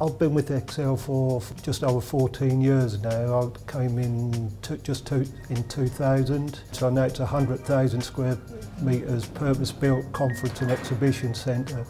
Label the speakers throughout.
Speaker 1: I've been with ExCeL for just over 14 years now. I came in just in 2000, so now it's 100,000 square metres purpose-built conference and exhibition centre.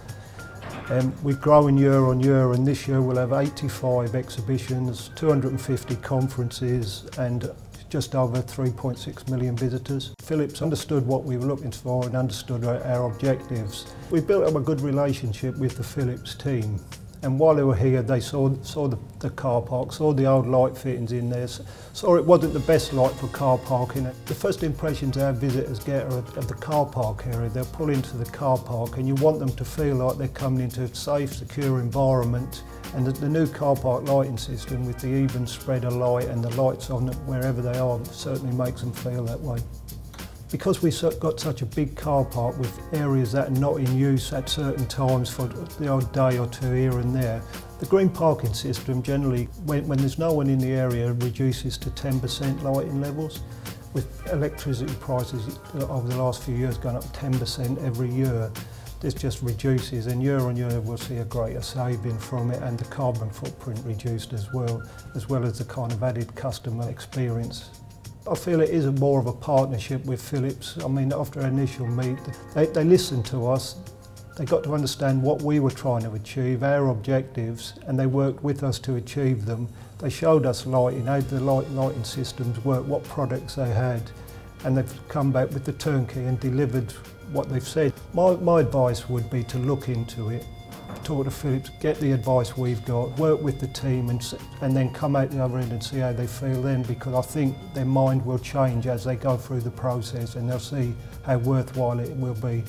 Speaker 1: Um, we're growing year on year and this year we'll have 85 exhibitions, 250 conferences and just over 3.6 million visitors. Philips understood what we were looking for and understood our, our objectives. We built up a good relationship with the Philips team. And while they were here, they saw, saw the, the car park, saw the old light fittings in there, saw it wasn't the best light for car parking. The first impressions our visitors get are of the car park area. They'll pull into the car park and you want them to feel like they're coming into a safe, secure environment. And the, the new car park lighting system with the even spread of light and the lights on wherever they are certainly makes them feel that way. Because we've got such a big car park with areas that are not in use at certain times for the odd day or two here and there, the green parking system generally, when, when there's no one in the area, reduces to 10% lighting levels. With electricity prices over the last few years going up 10% every year, this just reduces and year on year we'll see a greater saving from it and the carbon footprint reduced as well, as well as the kind of added customer experience I feel it is more of a partnership with Philips. I mean, after our initial meet, they, they listened to us, they got to understand what we were trying to achieve, our objectives, and they worked with us to achieve them. They showed us lighting, how the light, lighting systems work, what products they had, and they've come back with the turnkey and delivered what they've said. My, my advice would be to look into it talk to Philips, get the advice we've got, work with the team and, and then come out the other end and see how they feel then because I think their mind will change as they go through the process and they'll see how worthwhile it will be.